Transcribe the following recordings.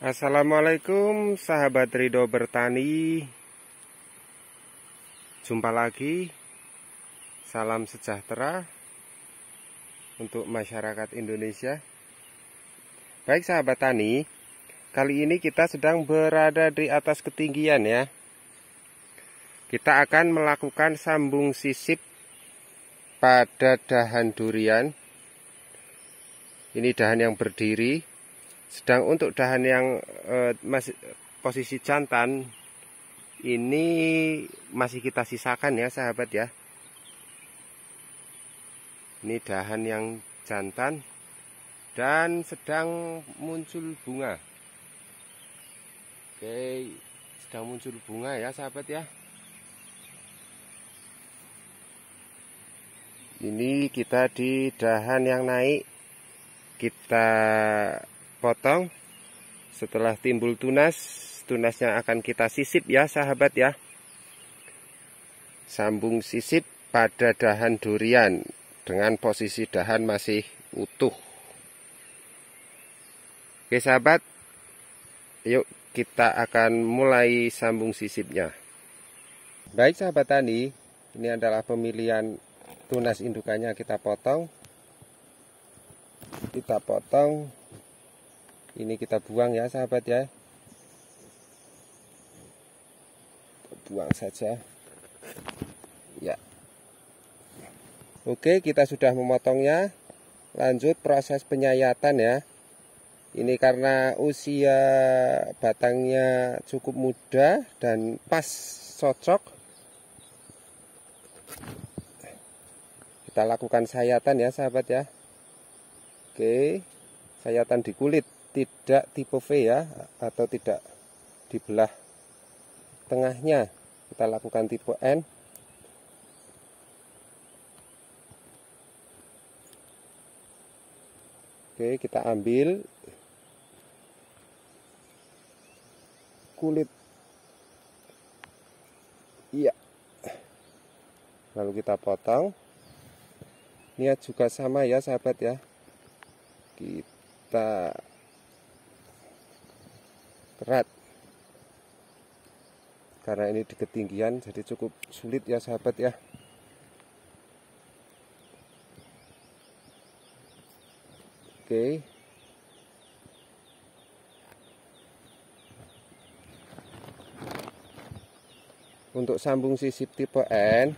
Assalamualaikum sahabat Ridho Bertani. Jumpa lagi. Salam sejahtera Untuk masyarakat Indonesia. Baik sahabat tani Kali ini kita sedang berada di atas ketinggian ya. Kita akan melakukan sambung sisip Pada dahan durian. Ini dahan yang berdiri sedang untuk dahan yang eh, masih posisi jantan ini masih kita sisakan ya sahabat ya. Ini dahan yang jantan dan sedang muncul bunga. Oke, sedang muncul bunga ya sahabat ya. Ini kita di dahan yang naik kita potong setelah timbul tunas tunasnya akan kita sisip ya sahabat ya. Sambung sisip pada dahan durian dengan posisi dahan masih utuh. Oke sahabat. Yuk kita akan mulai sambung sisipnya. Baik sahabat tani. Ini adalah pemilihan tunas indukannya kita potong. Kita potong ini kita buang ya sahabat ya. Buang saja. Ya. Oke kita sudah memotongnya lanjut proses penyayatan ya. Ini karena usia batangnya cukup muda dan pas cocok. Kita lakukan sayatan ya sahabat ya. Oke sayatan di kulit tidak tipe V ya atau tidak dibelah tengahnya. Kita lakukan tipe N. Oke kita ambil kulit. Iya. Lalu kita potong. Ini juga sama ya sahabat ya. Kita berat. Karena ini di ketinggian jadi cukup sulit ya sahabat ya. Oke. Untuk sambung sisip tipe N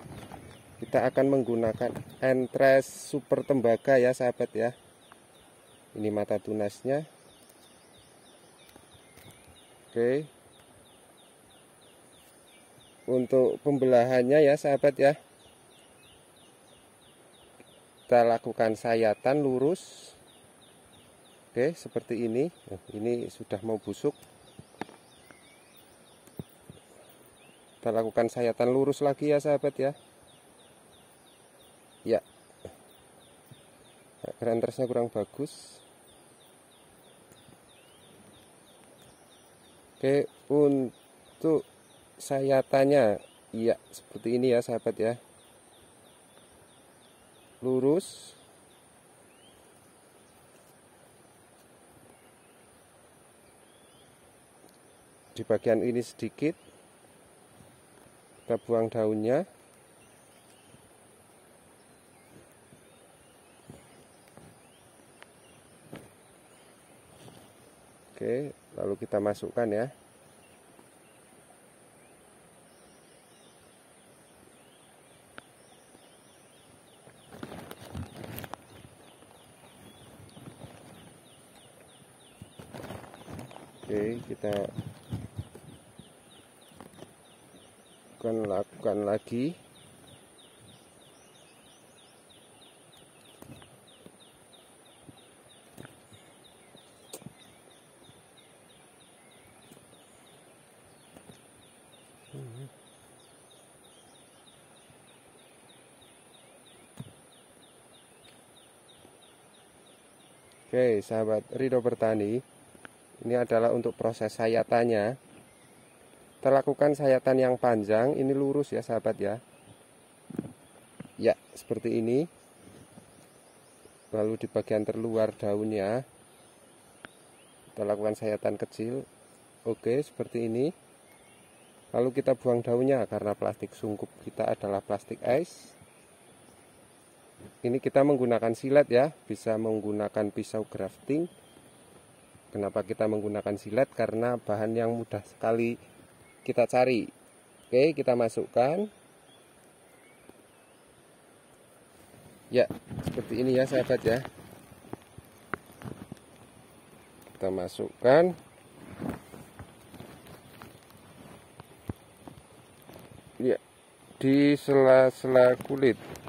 kita akan menggunakan entres super tembaga ya sahabat ya. Ini mata tunasnya Oke. Untuk pembelahannya ya sahabat ya. Kita lakukan sayatan lurus. Oke, seperti ini. ini sudah mau busuk. Kita lakukan sayatan lurus lagi ya sahabat ya. Ya. Rentersnya kurang bagus. Oke untuk sayatannya iya seperti ini ya sahabat ya. Lurus. Di bagian ini sedikit. Kita buang daunnya Oke, lalu kita masukkan ya. Oke, kita akan lakukan lagi. Oke, sahabat Ridho Bertani, ini adalah untuk proses sayatannya. Kita lakukan sayatan yang panjang, ini lurus ya sahabat ya. Ya, seperti ini. Lalu di bagian terluar daunnya, kita lakukan sayatan kecil oke seperti ini lalu kita buang daunnya karena plastik sungkup kita adalah plastik ice ini kita menggunakan silet ya bisa menggunakan pisau grafting. Kenapa kita menggunakan silet? Karena bahan yang mudah sekali kita cari. Oke kita masukkan. Ya seperti ini ya sahabat ya. Kita masukkan. Ya di sela-sela kulit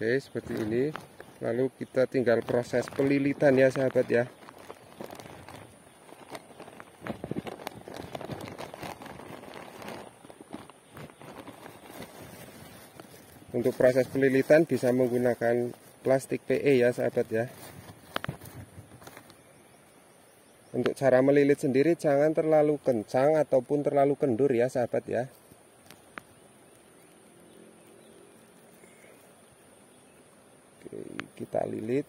Oke seperti ini. Lalu kita tinggal proses pelilitan ya sahabat ya. Untuk proses pelilitan bisa menggunakan plastik PE ya sahabat ya. Untuk cara melilit sendiri jangan terlalu kencang ataupun terlalu kendur ya sahabat ya lilit.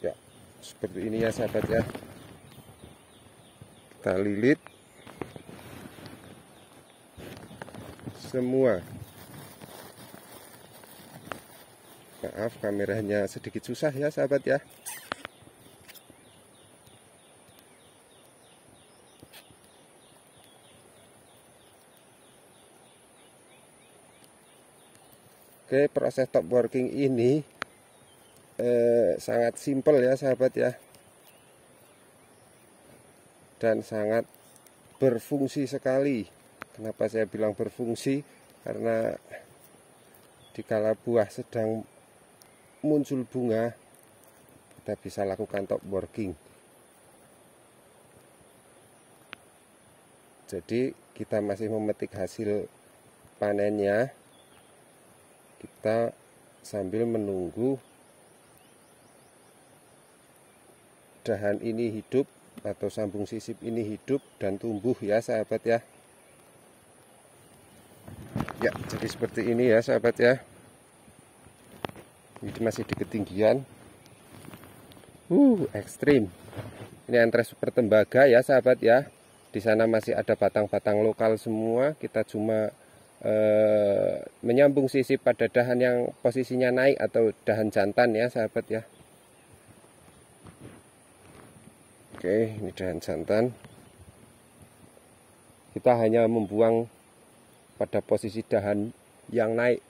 Ya seperti ini ya sahabat ya. Kita lilit. Semua maaf kameranya sedikit susah ya sahabat ya. Oke proses top working ini eh, sangat simpel ya sahabat ya. Dan sangat berfungsi sekali. Kenapa saya bilang berfungsi? Karena dikala buah sedang muncul bunga kita bisa lakukan top working. Jadi kita masih memetik hasil panennya. Kita sambil menunggu dahan ini hidup atau sambung sisip ini hidup dan tumbuh ya sahabat ya. Ya jadi seperti ini ya sahabat ya ini masih di ketinggian. Uh ekstrim. Ini antres super tembaga ya sahabat ya. Di sana masih ada batang-batang lokal semua. Kita cuma eh, menyambung sisi pada dahan yang posisinya naik atau dahan jantan ya sahabat ya. Oke ini dahan jantan. Kita hanya membuang pada posisi dahan yang naik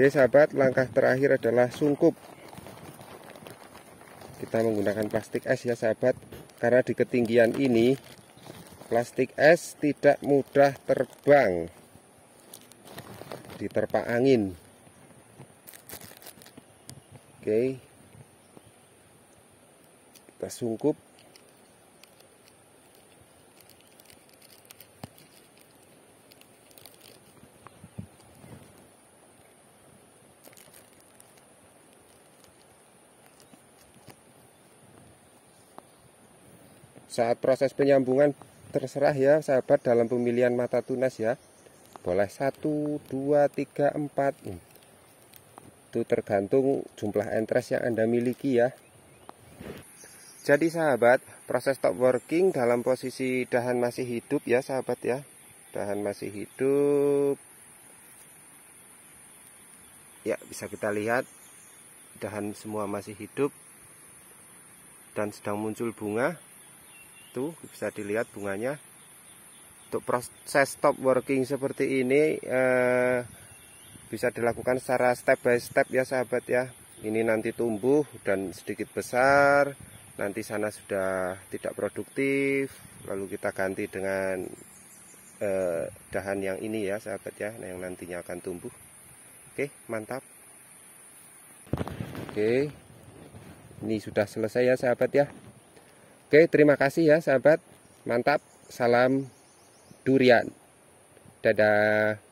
Oke sahabat, langkah terakhir adalah sungkup. Kita menggunakan plastik es ya sahabat, karena di ketinggian ini plastik es tidak mudah terbang diterpa angin. Oke. Kita sungkup saat proses penyambungan terserah ya sahabat dalam pemilihan mata tunas ya. Boleh 1, 2, 3, 4 itu tergantung jumlah entres yang anda miliki ya. Jadi sahabat proses top working dalam posisi dahan masih hidup ya sahabat ya. Dahan masih hidup. Ya bisa kita lihat dahan semua masih hidup dan sedang muncul bunga tuh bisa dilihat bunganya. Untuk proses stop working seperti ini eh, bisa dilakukan secara step by step ya sahabat ya. Ini nanti tumbuh dan sedikit besar nanti sana sudah tidak produktif lalu kita ganti dengan eh, dahan yang ini ya sahabat ya. Nah, yang nantinya akan tumbuh. Oke mantap. Oke ini sudah selesai ya sahabat ya Oke, terima kasih ya sahabat. Mantap. Salam durian. Dadah.